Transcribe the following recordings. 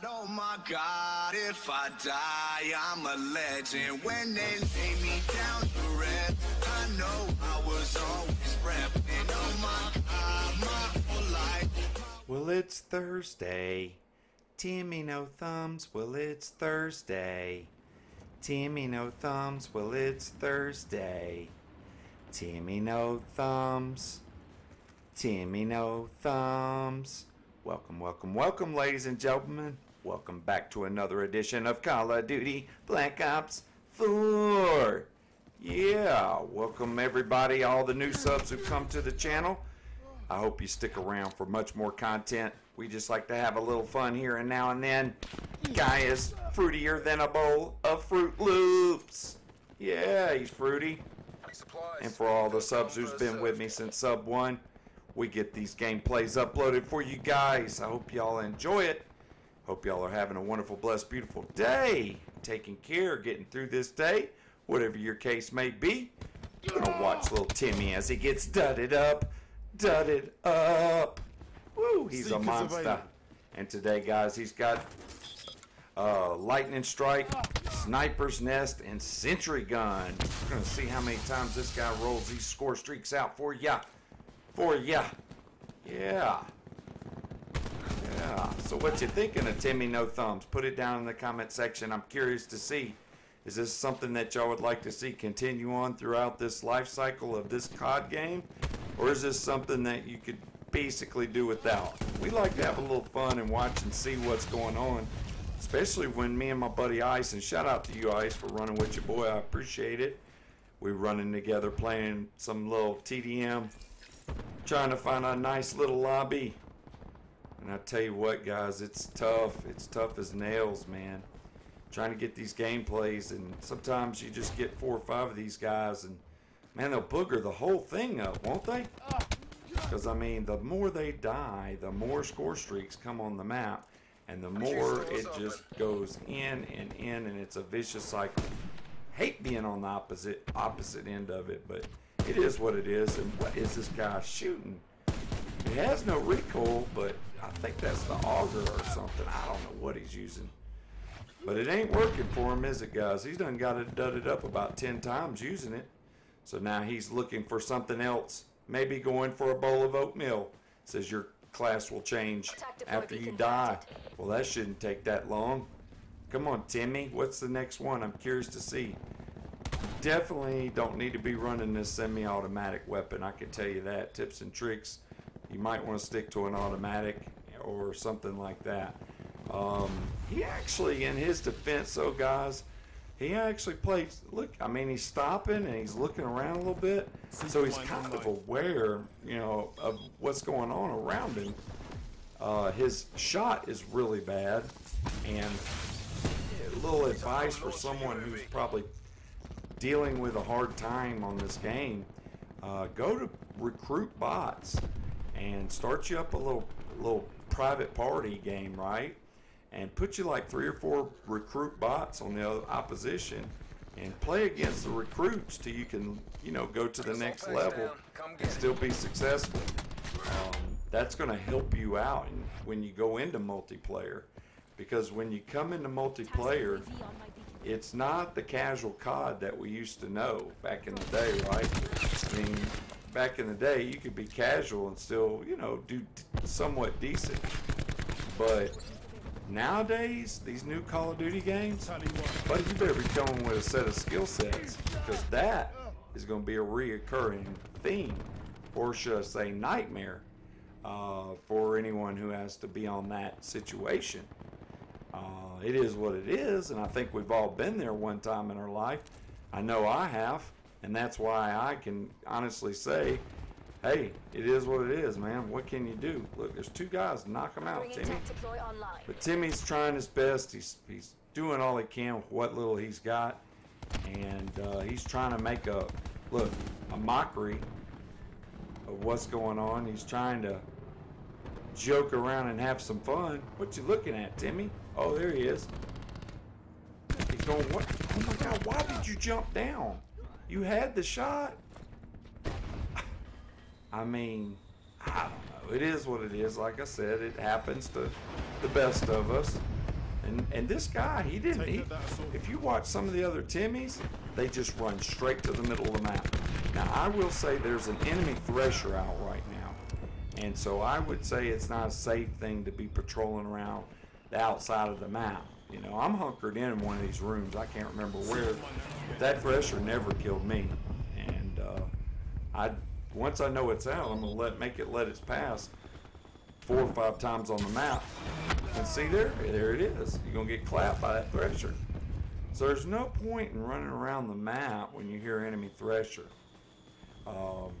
God, oh my God, if I die, I'm a legend. When they lay me down to rest, I know I was always repping. Oh my God, my whole life. Well, it's Thursday. Timmy no thumbs. Well, it's Thursday. Timmy no thumbs. Well, it's Thursday. Timmy no thumbs. Timmy no thumbs. Welcome, welcome, welcome, ladies and gentlemen. Welcome back to another edition of Call of Duty Black Ops 4. Yeah, welcome everybody, all the new subs who come to the channel. I hope you stick around for much more content. We just like to have a little fun here and now and then. Guy is fruitier than a bowl of Fruit Loops. Yeah, he's fruity. And for all the subs who's been with me since sub one, we get these gameplays uploaded for you guys. I hope y'all enjoy it. Hope y'all are having a wonderful, blessed, beautiful day. Taking care, getting through this day, whatever your case may be. You're gonna watch little Timmy as he gets dudded up, dudded up. Woo, he's a monster. And today, guys, he's got uh, lightning strike, sniper's nest, and sentry gun. We're gonna see how many times this guy rolls these score streaks out for ya, for ya. Yeah. So what you thinking of Timmy No Thumbs? Put it down in the comment section. I'm curious to see. Is this something that y'all would like to see continue on throughout this life cycle of this COD game? Or is this something that you could basically do without? We like to have a little fun and watch and see what's going on. Especially when me and my buddy Ice, and shout out to you Ice for running with your boy, I appreciate it. We running together playing some little TDM, trying to find a nice little lobby. And I tell you what, guys, it's tough. It's tough as nails, man. Trying to get these gameplays, and sometimes you just get four or five of these guys, and man, they'll booger the whole thing up, won't they? Because I mean, the more they die, the more score streaks come on the map, and the more it just goes in and in, and it's a vicious cycle. Hate being on the opposite opposite end of it, but it is what it is. And what is this guy shooting? He has no recoil, but I think that's the auger or something. I don't know what he's using. But it ain't working for him, is it, guys? He's done got it dudded up about 10 times using it. So now he's looking for something else. Maybe going for a bowl of oatmeal. Says your class will change after you die. Well, that shouldn't take that long. Come on, Timmy. What's the next one? I'm curious to see. Definitely don't need to be running this semi-automatic weapon. I can tell you that. Tips and tricks. You might want to stick to an automatic or something like that. Um, he actually, in his defense, though, guys, he actually plays. Look, I mean, he's stopping and he's looking around a little bit, so he's kind of aware, you know, of what's going on around him. Uh, his shot is really bad, and a little advice for someone who's probably dealing with a hard time on this game, uh, go to recruit bots and start you up a little little private party game, right? And put you like three or four recruit bots on the other opposition, and play against the recruits till you can, you know, go to the next level and still be successful. Um, that's going to help you out when you go into multiplayer, because when you come into multiplayer it's not the casual COD that we used to know back in the day, right? I mean, back in the day, you could be casual and still, you know, do somewhat decent. But nowadays, these new Call of Duty games, buddy, you better be coming with a set of skill sets because that is going to be a reoccurring theme, or should I say, nightmare, uh, for anyone who has to be on that situation. Uh, it is what it is, and I think we've all been there one time in our life. I know I have, and that's why I can honestly say, hey, it is what it is, man. What can you do? Look, there's two guys. Knock them out, Timmy. tech deploy online. But Timmy's trying his best. He's he's doing all he can with what little he's got, and uh, he's trying to make a look a mockery of what's going on. He's trying to joke around and have some fun. What you looking at, Timmy? Oh, there he is. He's going. What? Oh my God! Why did you jump down? You had the shot. I mean, I don't know. It is what it is. Like I said, it happens to the best of us. And and this guy, he didn't. He, if you watch some of the other Timmys, they just run straight to the middle of the map. Now I will say there's an enemy thresher out right now, and so I would say it's not a safe thing to be patrolling around the outside of the map. You know, I'm hunkered in in one of these rooms. I can't remember where. But that thresher never killed me, and uh, I once I know it's out, I'm gonna let make it let its pass four or five times on the map. And see there, there it is. You're gonna get clapped by that thresher. So there's no point in running around the map when you hear enemy thresher. Um,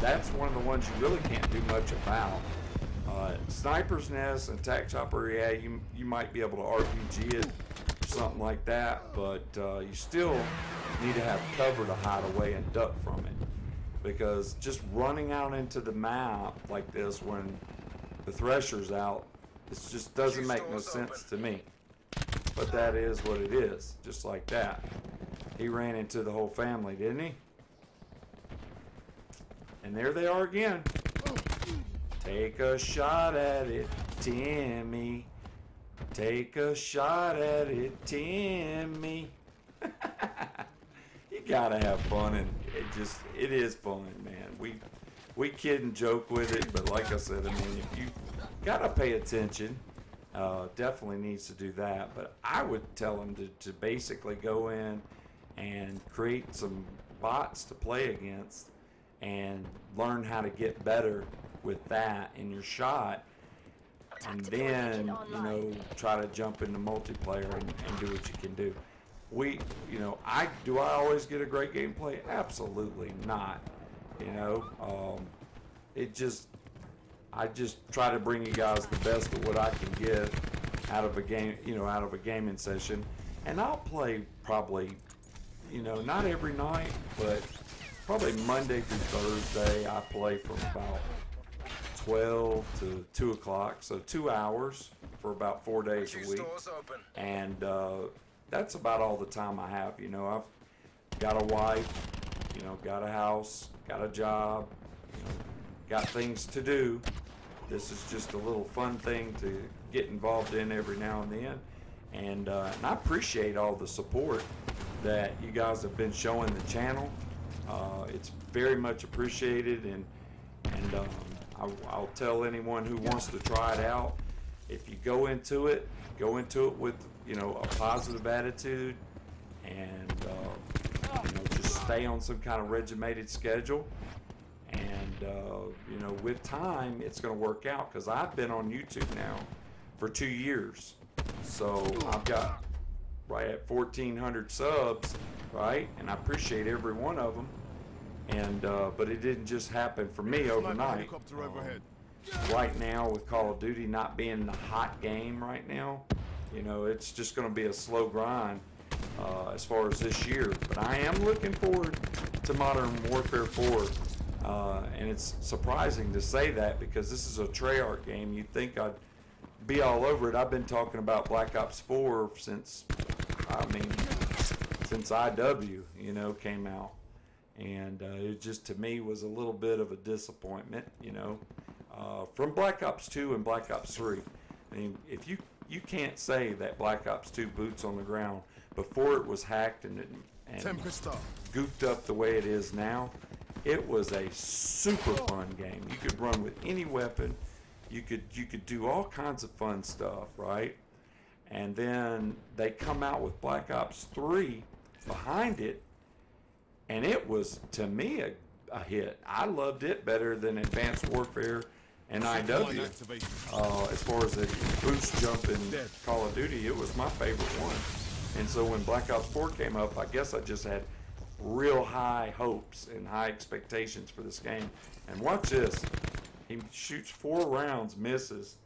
that's one of the ones you really can't do much about. Uh, Sniper's Nest and Tac Chopper, yeah, you, you might be able to RPG it, or something like that, but uh, you still need to have cover to hide away and duck from it. Because just running out into the map like this when the Thresher's out, it just doesn't make no sense to me. But that is what it is, just like that. He ran into the whole family, didn't he? And there they are again. Take a shot at it, Timmy. Take a shot at it, Timmy. you gotta have fun, and it just it is fun, man. We we kid and joke with it, but like I said, I mean, if you gotta pay attention, uh, definitely needs to do that. But I would tell them to, to basically go in and create some bots to play against and learn how to get better with that in your shot and then you know try to jump into multiplayer and, and, do what you can do. We you know i do i always get a great gameplay? Absolutely not you know? Um, it just i just try to bring you guys the best of what i can get out of a game you know out of a gaming session. And i'll play probably you know not every night but probably Monday through Thursday. I play from about 12 to 2 o'clock, so two hours for about four days a week. And uh, that's about all the time I have. You know, I've got a wife, you know, got a house, got a job, you know, got things to do. This is just a little fun thing to get involved in every now and then. And, uh, and I appreciate all the support that you guys have been showing the channel. Uh, it's very much appreciated, and and um, I, I'll tell anyone who wants to try it out. If you go into it, go into it with you know a positive attitude, and uh, you know just stay on some kind of regimented schedule. And uh, you know, with time, it's going to work out because I've been on YouTube now for two years, so I've got right at 1,400 subs, right? And I appreciate every one of them. And uh, but it didn't just happen for me overnight. Um, right now, with Call of Duty not being the hot game right now, you know, it's just going to be a slow grind uh, as far as this year. But I am looking forward to Modern Warfare 4. Uh, and it's surprising to say that because this is a Treyarch game. You'd think I'd be all over it. I've been talking about Black Ops 4 since, I mean, since IW, you know, came out and uh, it just to me was a little bit of a disappointment, you know, uh, from Black Ops 2 and Black Ops 3. I mean, if you you can't say that Black Ops 2 boots on the ground before it was hacked and, it, and gooped up the way it is now, it was a super fun game. You could run with any weapon. You could you could do all kinds of fun stuff, right? And then they come out with Black Ops 3 behind it and it was to me a, a hit. I loved it better than Advanced Warfare and IW. Uh, as far as the boost jump in Call of Duty, it was my favorite one. And so when Black Ops 4 came up, I guess I just had real high hopes and high expectations for this game. And watch this. He shoots four rounds, misses,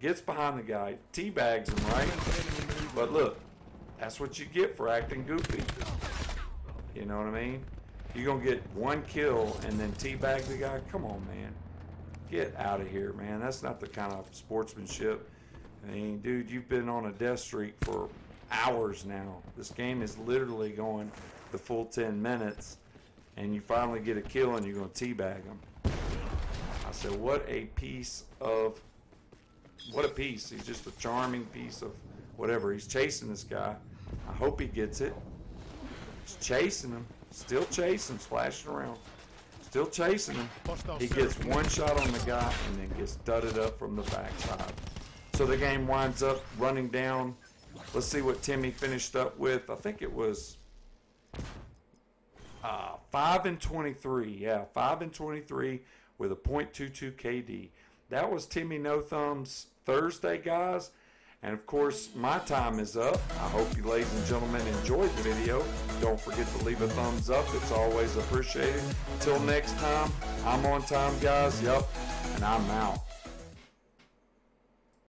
gets behind the guy, teabags him, right? But look, that's what you get for acting goofy. You know what I mean? You're going to get one kill and then teabag the guy? Come on, man. Get out of here, man. That's not the kind of sportsmanship. I mean, dude, you've been on a death streak for hours now. This game is literally going the full 10 minutes, and you finally get a kill and you're going to teabag him. I said, what a piece of, what a piece. He's just a charming piece of whatever. He's chasing this guy. I hope he gets it. He's chasing him. Still chasing, splashing around. Still chasing him. He gets one shot on the guy and then gets dudded up from the backside. So the game winds up running down. Let's see what Timmy finished up with. I think it was uh, 5 and 23. Yeah, 5 and 23 with a .22 KD. That was Timmy No Thumbs Thursday, guys. And of course, my time is up. I hope you, ladies and gentlemen, enjoyed the video. Don't forget to leave a thumbs up. It's always appreciated. Till next time, I'm on time, guys. Yep, and I'm out.